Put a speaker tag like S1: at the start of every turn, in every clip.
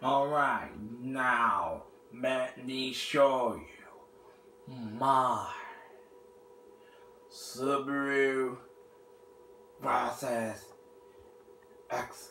S1: Alright, now let me show you my Subaru Process X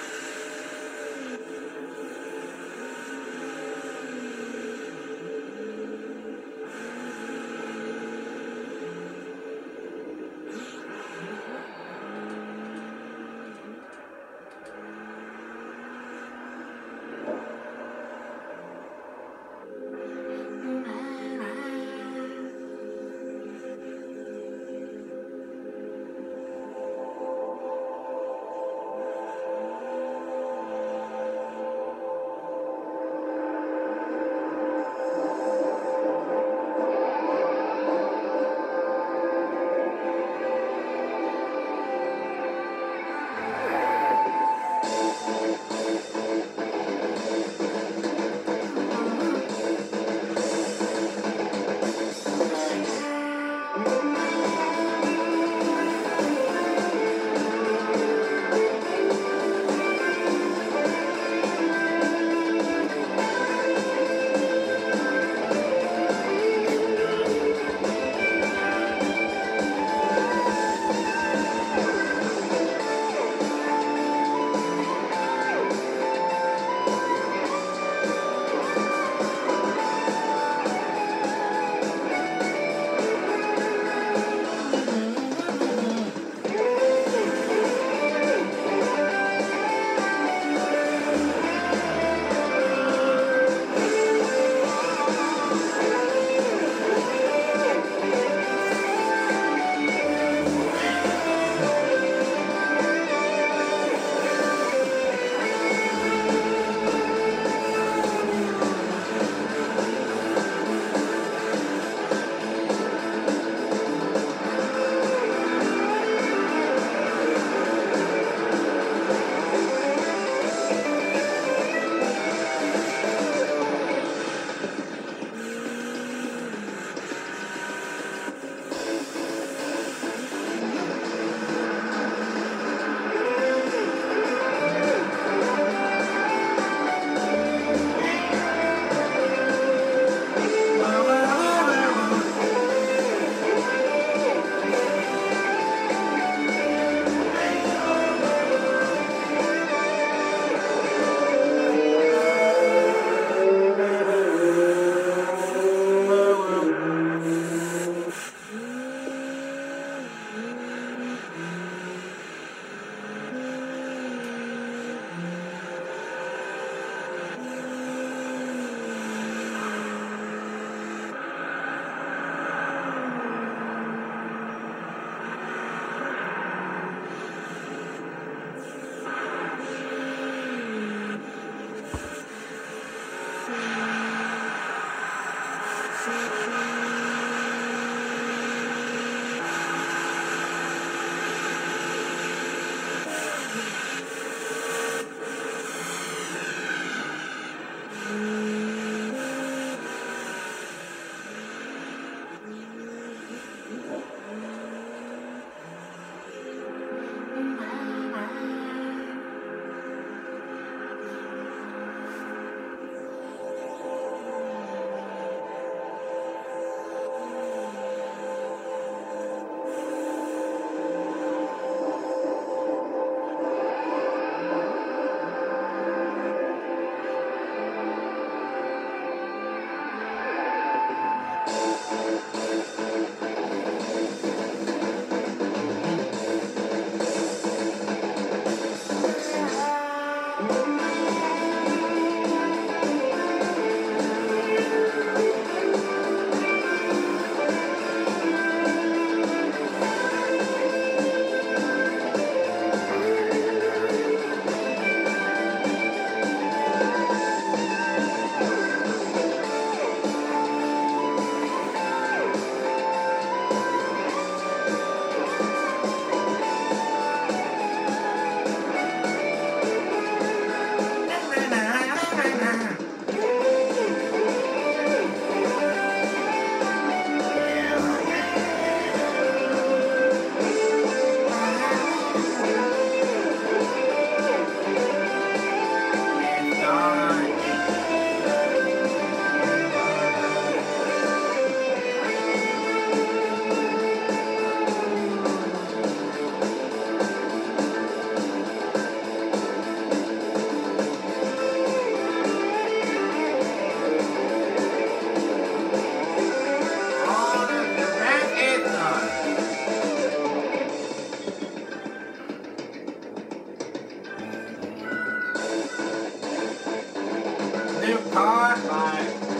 S1: new car, but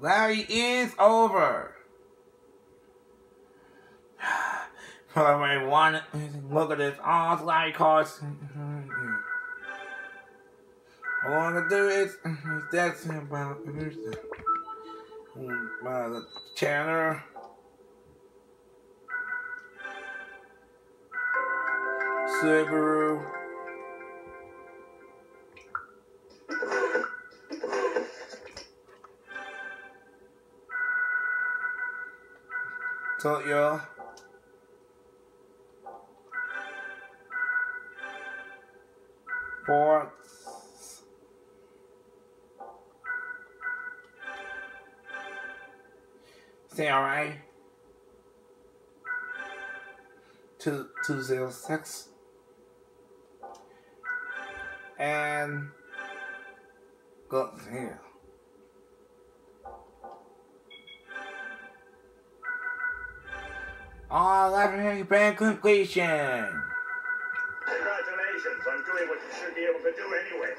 S1: Larry is over. I want look at this. It's Larry cards. Mm-hmm. All I want to do is mm-hmm, that's about the, mm, uh, the channel. Subaru. Tokyo. Four. CRA. Two two zero six. And go here. Oh, library band completion.
S2: Congratulations on doing what you should be able to do anyway.